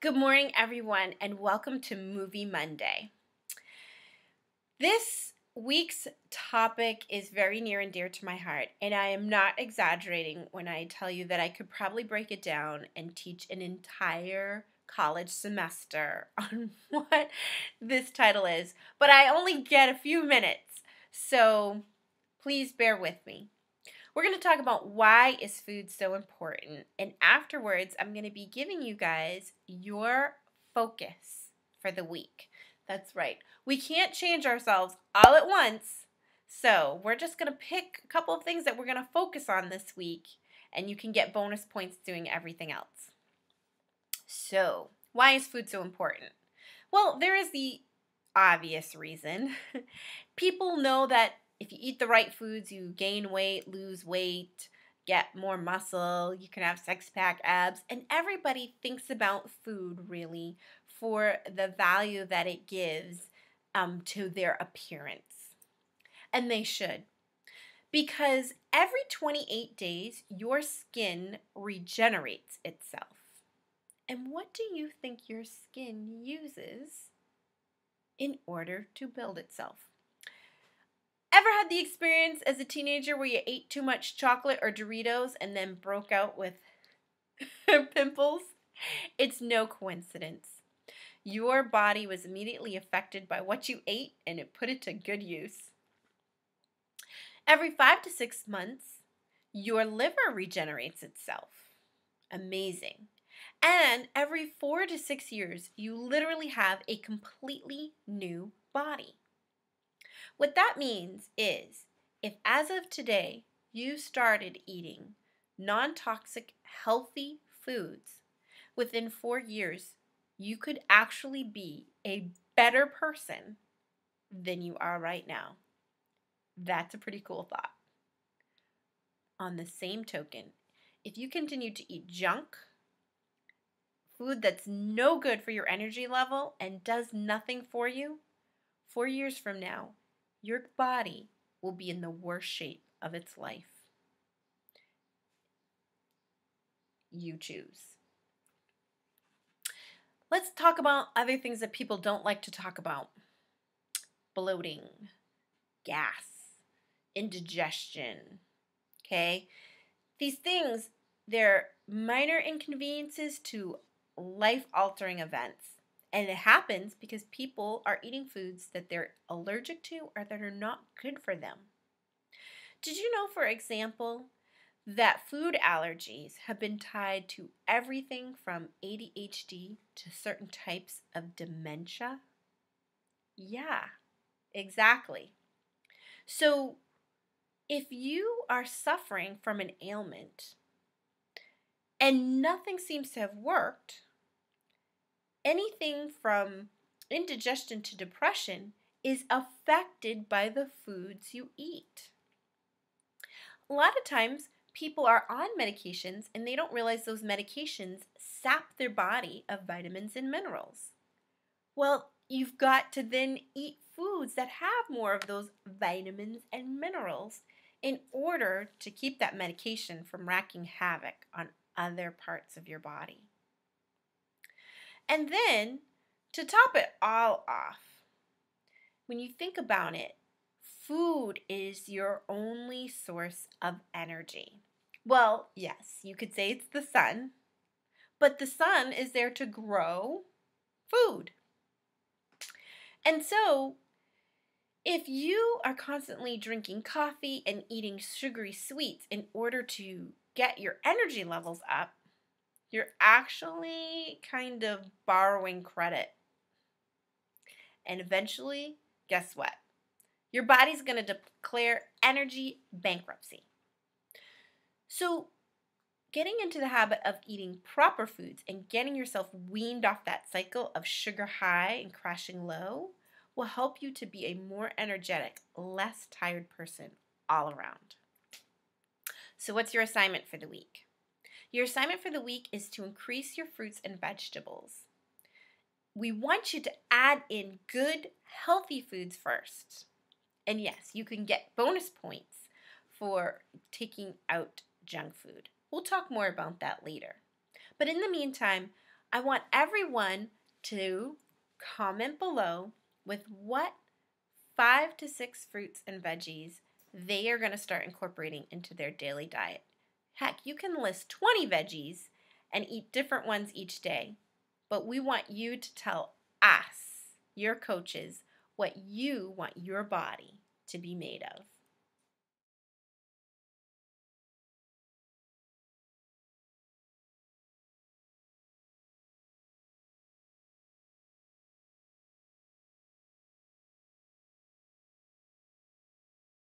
Good morning, everyone, and welcome to Movie Monday. This week's topic is very near and dear to my heart, and I am not exaggerating when I tell you that I could probably break it down and teach an entire college semester on what this title is, but I only get a few minutes, so please bear with me. We're going to talk about why is food so important, and afterwards I'm going to be giving you guys your focus for the week. That's right. We can't change ourselves all at once. So we're just going to pick a couple of things that we're going to focus on this week, and you can get bonus points doing everything else. So, why is food so important? Well, there is the obvious reason. People know that if you eat the right foods, you gain weight, lose weight, get more muscle, you can have six pack abs, and everybody thinks about food really for the value that it gives um, to their appearance. And they should. Because every 28 days, your skin regenerates itself. And what do you think your skin uses in order to build itself? Ever had the experience as a teenager where you ate too much chocolate or Doritos and then broke out with pimples? It's no coincidence. Your body was immediately affected by what you ate and it put it to good use. Every five to six months, your liver regenerates itself. Amazing. And every four to six years, you literally have a completely new body. What that means is if, as of today, you started eating non toxic, healthy foods, within four years, you could actually be a better person than you are right now. That's a pretty cool thought. On the same token, if you continue to eat junk, food that's no good for your energy level and does nothing for you, four years from now, your body will be in the worst shape of its life. You choose. Let's talk about other things that people don't like to talk about bloating, gas, indigestion. Okay? These things, they're minor inconveniences to life altering events. And it happens because people are eating foods that they're allergic to or that are not good for them. Did you know, for example, that food allergies have been tied to everything from ADHD to certain types of dementia? Yeah, exactly. So, if you are suffering from an ailment and nothing seems to have worked, anything from indigestion to depression is affected by the foods you eat. A lot of times, people are on medications and they don't realize those medications sap their body of vitamins and minerals. Well, you've got to then eat foods that have more of those vitamins and minerals in order to keep that medication from wreaking havoc on other parts of your body. And then, to top it all off, when you think about it, food is your only source of energy. Well, yes, you could say it's the sun, but the sun is there to grow food. And so, if you are constantly drinking coffee and eating sugary sweets in order to get your energy levels up, you're actually kind of borrowing credit. And eventually, guess what? Your body's going to declare energy bankruptcy. So, getting into the habit of eating proper foods and getting yourself weaned off that cycle of sugar high and crashing low will help you to be a more energetic, less tired person all around. So, what's your assignment for the week? Your assignment for the week is to increase your fruits and vegetables. We want you to add in good, healthy foods first. And yes, you can get bonus points for taking out junk food. We'll talk more about that later. But in the meantime, I want everyone to comment below with what five to six fruits and veggies they are going to start incorporating into their daily diet. Heck, you can list 20 veggies and eat different ones each day. But we want you to tell us, your coaches, what you want your body to be made of.